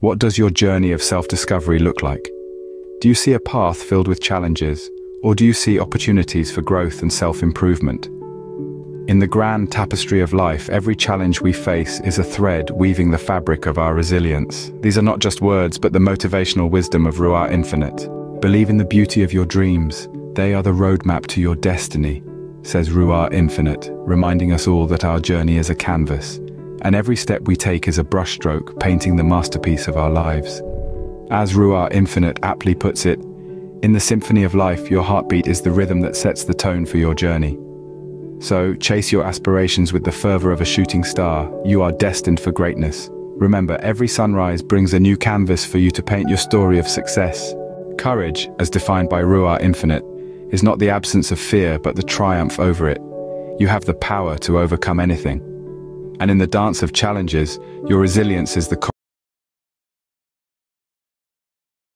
What does your journey of self-discovery look like? Do you see a path filled with challenges, or do you see opportunities for growth and self-improvement? In the grand tapestry of life, every challenge we face is a thread weaving the fabric of our resilience. These are not just words, but the motivational wisdom of Ruaa Infinite. Believe in the beauty of your dreams. They are the roadmap to your destiny, says Ruaa Infinite, reminding us all that our journey is a canvas, and every step we take is a brushstroke painting the masterpiece of our lives. As Ruaa Infinite aptly puts it, in the symphony of life, your heartbeat is the rhythm that sets the tone for your journey. So, chase your aspirations with the fervor of a shooting star. You are destined for greatness. Remember, every sunrise brings a new canvas for you to paint your story of success. Courage, as defined by Ruaa Infinite, is not the absence of fear but the triumph over it. You have the power to overcome anything. And in the dance of challenges, your resilience is the